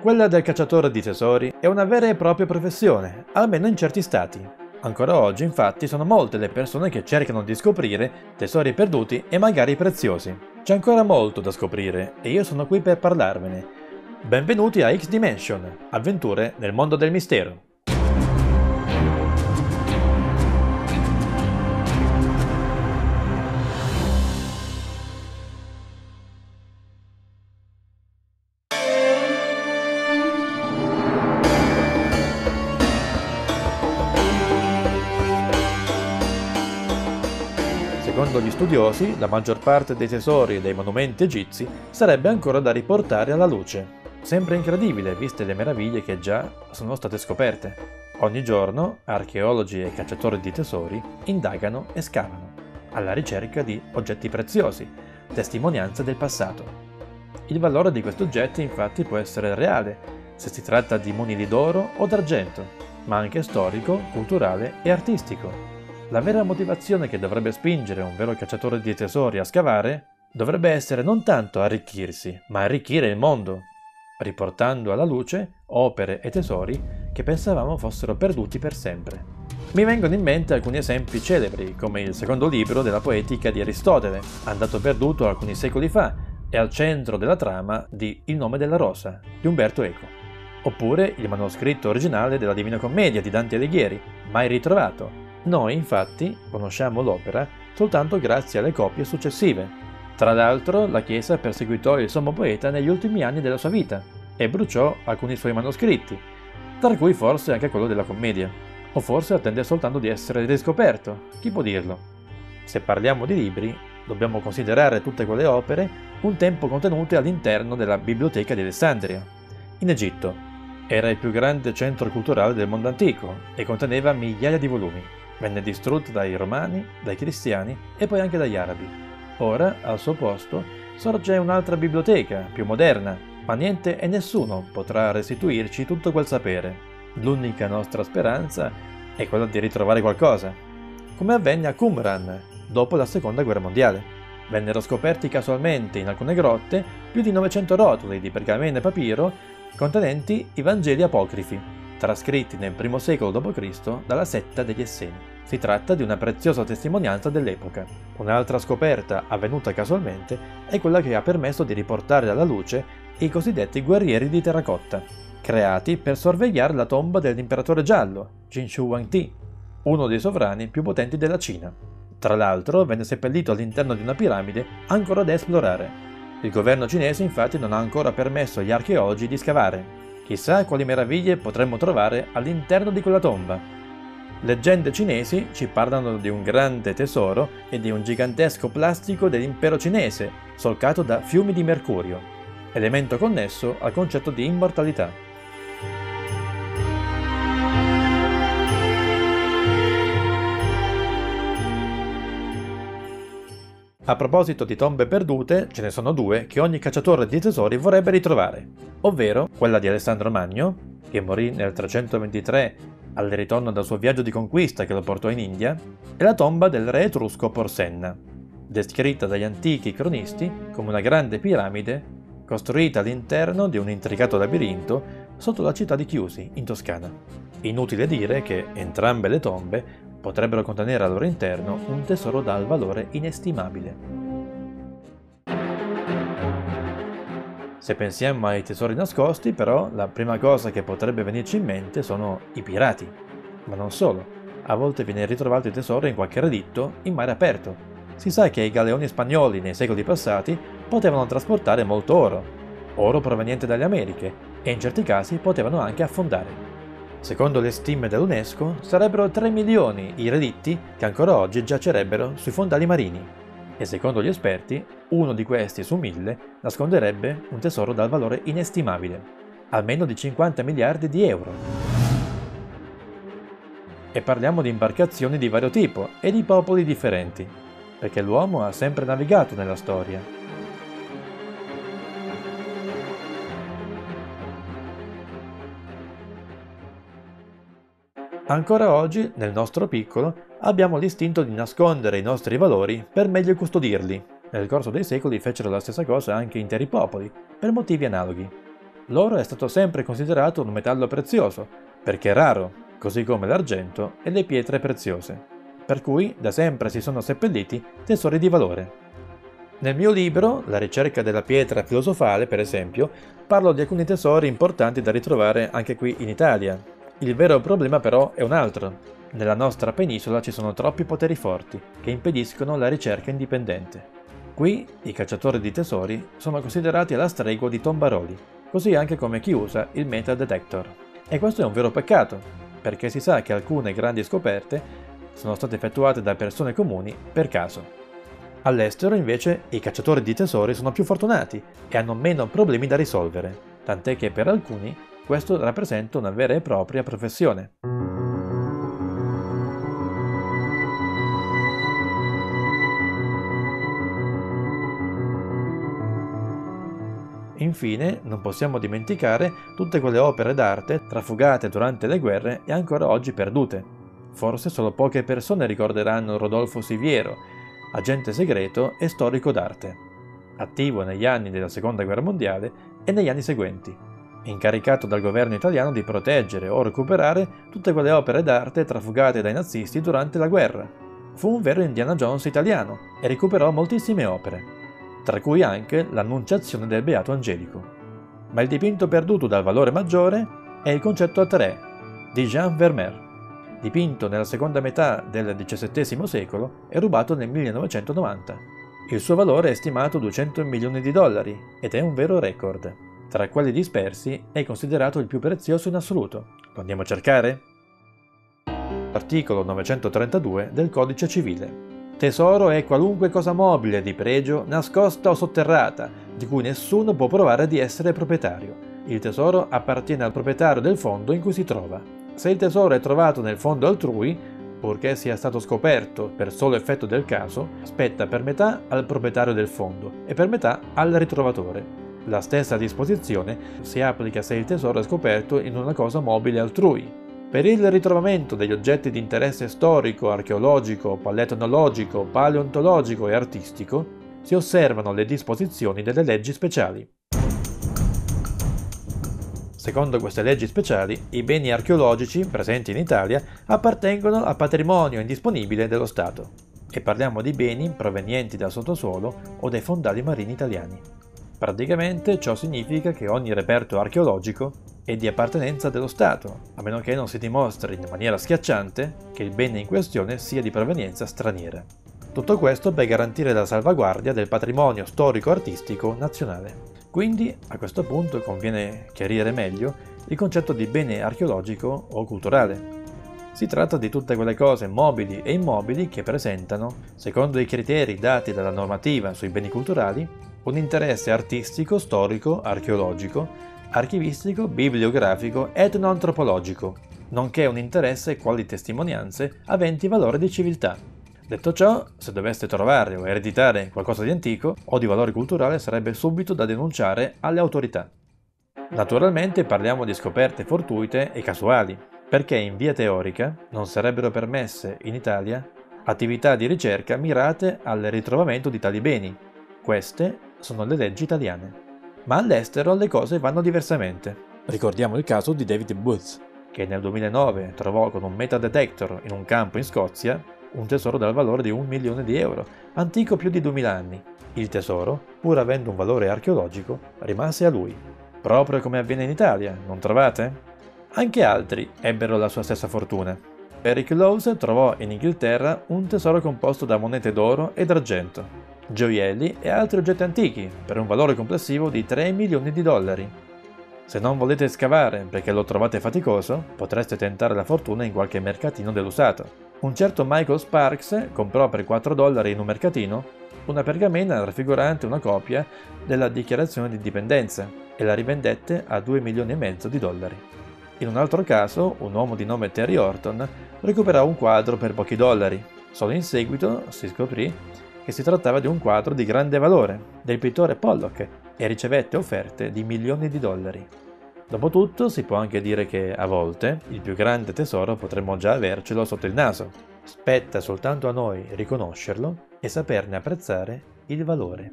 Quella del cacciatore di tesori è una vera e propria professione, almeno in certi stati. Ancora oggi, infatti, sono molte le persone che cercano di scoprire tesori perduti e magari preziosi. C'è ancora molto da scoprire e io sono qui per parlarvene. Benvenuti a X Dimension, avventure nel mondo del mistero. Gli studiosi, la maggior parte dei tesori e dei monumenti egizi sarebbe ancora da riportare alla luce. Sembra incredibile, viste le meraviglie che già sono state scoperte. Ogni giorno archeologi e cacciatori di tesori indagano e scavano, alla ricerca di oggetti preziosi, testimonianza del passato. Il valore di questi oggetti infatti può essere reale, se si tratta di monili d'oro o d'argento, ma anche storico, culturale e artistico. La vera motivazione che dovrebbe spingere un vero cacciatore di tesori a scavare dovrebbe essere non tanto arricchirsi, ma arricchire il mondo, riportando alla luce opere e tesori che pensavamo fossero perduti per sempre. Mi vengono in mente alcuni esempi celebri, come il secondo libro della poetica di Aristotele, andato perduto alcuni secoli fa e al centro della trama di Il nome della rosa di Umberto Eco, oppure il manoscritto originale della Divina Commedia di Dante Alighieri, mai ritrovato, noi, infatti, conosciamo l'opera soltanto grazie alle copie successive. Tra l'altro, la Chiesa perseguitò il sommo poeta negli ultimi anni della sua vita e bruciò alcuni suoi manoscritti, tra cui forse anche quello della commedia. O forse attende soltanto di essere riscoperto, chi può dirlo? Se parliamo di libri, dobbiamo considerare tutte quelle opere un tempo contenute all'interno della Biblioteca di Alessandria, in Egitto. Era il più grande centro culturale del mondo antico e conteneva migliaia di volumi. Venne distrutta dai Romani, dai Cristiani e poi anche dagli Arabi. Ora, al suo posto, sorge un'altra biblioteca, più moderna, ma niente e nessuno potrà restituirci tutto quel sapere. L'unica nostra speranza è quella di ritrovare qualcosa, come avvenne a Qumran dopo la Seconda Guerra Mondiale. Vennero scoperti casualmente in alcune grotte più di 900 rotoli di pergamene e papiro contenenti i Vangeli apocrifi, trascritti nel I secolo d.C. dalla setta degli Esseni. Si tratta di una preziosa testimonianza dell'epoca. Un'altra scoperta avvenuta casualmente è quella che ha permesso di riportare alla luce i cosiddetti guerrieri di terracotta, creati per sorvegliare la tomba dell'imperatore giallo, Jinshu Wangti, uno dei sovrani più potenti della Cina. Tra l'altro venne seppellito all'interno di una piramide ancora da esplorare. Il governo cinese infatti non ha ancora permesso agli archeologi di scavare, Chissà quali meraviglie potremmo trovare all'interno di quella tomba. Leggende cinesi ci parlano di un grande tesoro e di un gigantesco plastico dell'impero cinese, solcato da fiumi di mercurio, elemento connesso al concetto di immortalità. A proposito di tombe perdute, ce ne sono due che ogni cacciatore di tesori vorrebbe ritrovare, ovvero quella di Alessandro Magno, che morì nel 323 al ritorno dal suo viaggio di conquista che lo portò in India, e la tomba del re etrusco Porsenna, descritta dagli antichi cronisti come una grande piramide costruita all'interno di un intricato labirinto sotto la città di Chiusi, in Toscana. Inutile dire che entrambe le tombe potrebbero contenere al loro interno un tesoro dal valore inestimabile. Se pensiamo ai tesori nascosti, però, la prima cosa che potrebbe venirci in mente sono i pirati. Ma non solo. A volte viene ritrovato il tesoro in qualche reditto in mare aperto. Si sa che i galeoni spagnoli nei secoli passati potevano trasportare molto oro, oro proveniente dalle Americhe, e in certi casi potevano anche affondare. Secondo le stime dell'UNESCO, sarebbero 3 milioni i relitti che ancora oggi giacerebbero sui fondali marini. E secondo gli esperti, uno di questi su mille nasconderebbe un tesoro dal valore inestimabile, almeno di 50 miliardi di euro. E parliamo di imbarcazioni di vario tipo e di popoli differenti, perché l'uomo ha sempre navigato nella storia Ancora oggi, nel nostro piccolo, abbiamo l'istinto di nascondere i nostri valori per meglio custodirli. Nel corso dei secoli fecero la stessa cosa anche interi popoli, per motivi analoghi. L'oro è stato sempre considerato un metallo prezioso, perché raro, così come l'argento e le pietre preziose, per cui da sempre si sono seppelliti tesori di valore. Nel mio libro, La ricerca della pietra filosofale, per esempio, parlo di alcuni tesori importanti da ritrovare anche qui in Italia. Il vero problema però è un altro. Nella nostra penisola ci sono troppi poteri forti che impediscono la ricerca indipendente. Qui i cacciatori di tesori sono considerati alla stregua di tombaroli, così anche come chi usa il metal detector. E questo è un vero peccato, perché si sa che alcune grandi scoperte sono state effettuate da persone comuni per caso. All'estero invece i cacciatori di tesori sono più fortunati e hanno meno problemi da risolvere, tant'è che per alcuni questo rappresenta una vera e propria professione. Infine, non possiamo dimenticare tutte quelle opere d'arte trafugate durante le guerre e ancora oggi perdute. Forse solo poche persone ricorderanno Rodolfo Siviero, agente segreto e storico d'arte, attivo negli anni della Seconda Guerra Mondiale e negli anni seguenti, incaricato dal governo italiano di proteggere o recuperare tutte quelle opere d'arte trafugate dai nazisti durante la guerra. Fu un vero Indiana Jones italiano e recuperò moltissime opere tra cui anche l'Annunciazione del Beato Angelico. Ma il dipinto perduto dal valore maggiore è il concetto a tre di Jean Vermeer, dipinto nella seconda metà del XVII secolo e rubato nel 1990. Il suo valore è stimato 200 milioni di dollari ed è un vero record. Tra quelli dispersi è considerato il più prezioso in assoluto. Lo andiamo a cercare? Articolo 932 del Codice Civile. Tesoro è qualunque cosa mobile di pregio, nascosta o sotterrata, di cui nessuno può provare di essere proprietario. Il tesoro appartiene al proprietario del fondo in cui si trova. Se il tesoro è trovato nel fondo altrui, purché sia stato scoperto per solo effetto del caso, spetta per metà al proprietario del fondo e per metà al ritrovatore. La stessa disposizione si applica se il tesoro è scoperto in una cosa mobile altrui, per il ritrovamento degli oggetti di interesse storico, archeologico, paleontologico, paleontologico e artistico si osservano le disposizioni delle leggi speciali. Secondo queste leggi speciali, i beni archeologici presenti in Italia appartengono al patrimonio indisponibile dello Stato e parliamo di beni provenienti dal sottosuolo o dai fondali marini italiani. Praticamente ciò significa che ogni reperto archeologico e di appartenenza dello Stato, a meno che non si dimostri in maniera schiacciante che il bene in questione sia di provenienza straniera. Tutto questo per garantire la salvaguardia del patrimonio storico-artistico nazionale. Quindi, a questo punto conviene chiarire meglio il concetto di bene archeologico o culturale. Si tratta di tutte quelle cose mobili e immobili che presentano, secondo i criteri dati dalla normativa sui beni culturali, un interesse artistico, storico, archeologico archivistico, bibliografico, etnoantropologico, nonché un interesse quali testimonianze aventi valore di civiltà. Detto ciò, se doveste trovare o ereditare qualcosa di antico o di valore culturale sarebbe subito da denunciare alle autorità. Naturalmente parliamo di scoperte fortuite e casuali, perché in via teorica non sarebbero permesse in Italia attività di ricerca mirate al ritrovamento di tali beni. Queste sono le leggi italiane. Ma all'estero le cose vanno diversamente. Ricordiamo il caso di David Booth, che nel 2009 trovò con un metadetector in un campo in Scozia un tesoro dal valore di un milione di euro, antico più di 2000 anni. Il tesoro, pur avendo un valore archeologico, rimase a lui. Proprio come avviene in Italia, non trovate? Anche altri ebbero la sua stessa fortuna. Eric Lowes trovò in Inghilterra un tesoro composto da monete d'oro ed argento, gioielli e altri oggetti antichi per un valore complessivo di 3 milioni di dollari. Se non volete scavare perché lo trovate faticoso, potreste tentare la fortuna in qualche mercatino dell'usato. Un certo Michael Sparks comprò per 4 dollari in un mercatino una pergamena raffigurante una copia della dichiarazione di dipendenza e la rivendette a 2 milioni e mezzo di dollari. In un altro caso, un uomo di nome Terry Horton recuperò un quadro per pochi dollari. Solo in seguito si scoprì che si trattava di un quadro di grande valore del pittore Pollock e ricevette offerte di milioni di dollari. Dopotutto si può anche dire che a volte il più grande tesoro potremmo già avercelo sotto il naso. Spetta soltanto a noi riconoscerlo e saperne apprezzare il valore.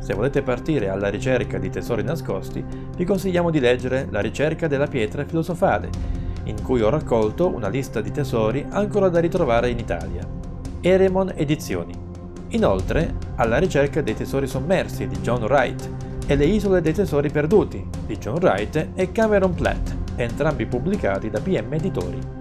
Se volete partire alla ricerca di tesori nascosti, vi consigliamo di leggere La ricerca della pietra filosofale, in cui ho raccolto una lista di tesori ancora da ritrovare in Italia. Eremon Edizioni. Inoltre, Alla ricerca dei tesori sommersi di John Wright e Le isole dei tesori perduti di John Wright e Cameron Platt, entrambi pubblicati da PM Editori.